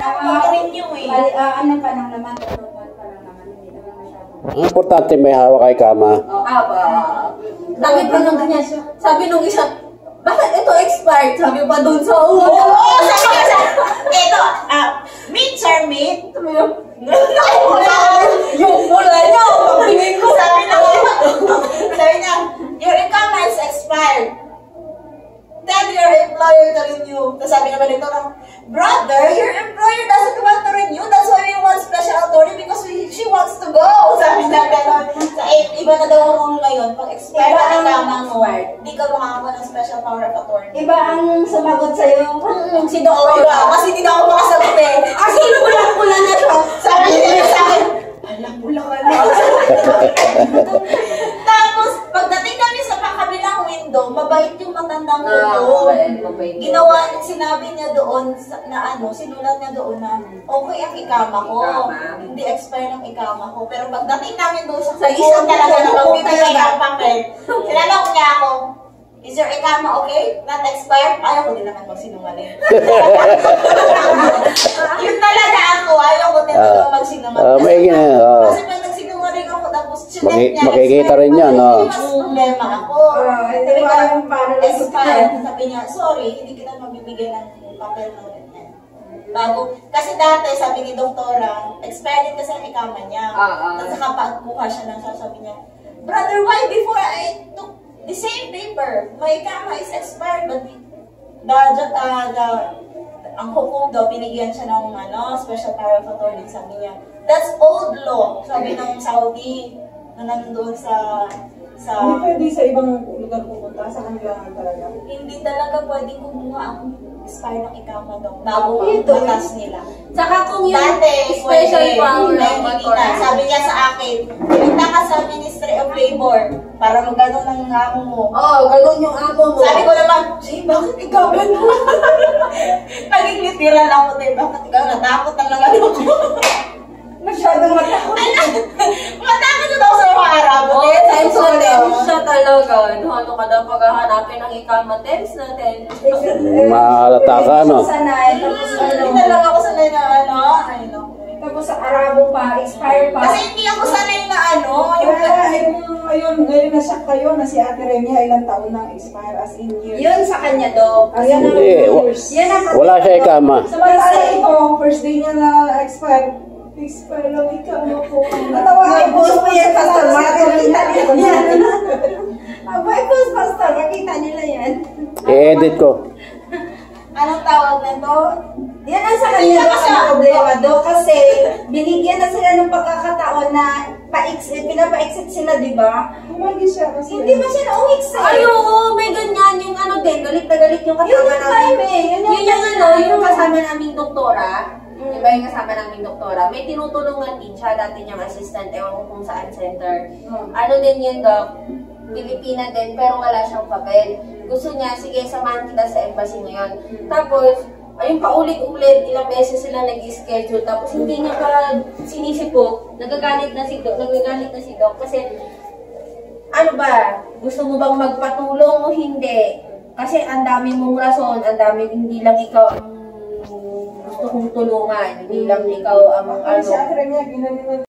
Mag-renew eh. Bali, ah, ano pa lang naman, total pa lang naman, hindi naman masyado. Ang importante may hawak kay kama. Oh, aba. Sabi pa nung ganyan, sabi nung isa, bakit ito expired? Sabi pa doon sa ulo. Oo, sabi sa, na, brother, your employer doesn't want to renew. That's why we want special authority because we, she wants to go. Sabi na gano'n. Sa iba na daw rule ngayon. Pag expire Iba na ang- lamang award, di ka makakakuha ng special power of authority. Iba ang sumagot sa'yo. Mm, si Doktora. Kasi hindi na ako makasagot eh. Ah, sino pula-pula na siya? Sabi niya sa akin, alam, pula ka na. Tapos, pagdating namin sa kabilang window, mabait yung matandang ulo. Ginawa niya, sinabi niya doon sa- na ano, sinulat niya doon na okay ang ikama ko. Hindi expire ng ikama ko. Pero pagdating namin doon sa, sa isang talaga na magbibigay ng papel, sinanong niya ako, Is your ikama okay? Not expired? Ayaw ko din naman magsinungaling. Yun talaga ako. Ayaw ko din naman Ah, magsinungaling. ah, maigi na, ah. Kasi pag nagsinungaling ako, tapos chinek Maki- makikita rin rin, ah. Mas problema ako. Ah, Sabi ko ko, alam paano expired. Sabi niya, sorry, hindi kita mabibigyan ng papel na. Bago, kasi dati, sabi ni doktora, expired kasi ang ikama niya. Ah, ah. At saka siya ng sasabi niya, Brother, why before I took the same paper, my ikama is expired, but the, the, uh, the ang hukom daw, binigyan siya ng ano, special power of authority, sabi niya. That's old law, sabi ng Saudi, na nandoon sa sa Hindi pwede sa ibang lugar pupunta, sa kanila lang talaga. hindi talaga pwedeng kumuha ang expire ng ikama daw bago batas nila. Saka kung yung Dati, special pwede. power na. authority. Sabi niya sa akin, punta ka sa Ministry of Labor para magano ng amo mo. Oo, oh, ganun yung amo mo. Sabi ko naman, Jay, bakit ikaw ganun? Naging literal ako din. Bakit ikaw natakot ang naman ako? Masyadong matakot. Matakot na daw sa mga Arabo. Oo, Eh, tense sa na susunod. tense siya Ano ka daw paghahanapin ng ikama tense na tense. Mahalata ka, no? Sanay, tapos ano, Hindi na lang ako sanay na ano. Ay, no. tapos sa Arabo pa, expire pa. Kasi hindi ako sanay na ano. Yung Kaya yung ngayon, ngayon na siya kayo na si Ate Remia ilang taon nang expire as in years. Yun sa kanya daw. Ang Hindi, wa- years. Yan ang Wala siya ikama. Samantala ito, first day niya na expire, expire lang ikaw mo po. Natawa ako. post mo yan, Pastor. Makikita nila yan. Yan. Abay, post, Pastor. Makita nila yan. I-edit ko. Anong tawag na to? Yan ang sa kanya daw ang problema daw kasi binigyan na sila ng pagkakataon na paix, eh, pinapaixit sila, di ba? Tumagi siya kasi. Hindi man siya eh. Ay, oo, may ganyan yung ano din, galit na galit yung kasama Yun yung namin. time eh. Yun yung Yun yung ano, yung kasama naming doktora. Di ba yung kasama naming doktora? May tinutulungan din siya, dati niyang assistant, ewan ko kung saan center. Ano din yun, Doc? Pilipina din, pero wala siyang papel. Gusto niya, sige, samahan kita sa embassy ngayon. Tapos, ayun paulit-ulit, ilang beses sila nag-schedule, tapos hindi niya pa sinisipot, nagagalit na si Doc, nagagalit na si Doc, kasi ano ba, gusto mo bang magpatulong o hindi? Kasi ang dami mong rason, ang dami, hindi lang ikaw ang gusto kong tulungan, hindi lang ikaw ang Ano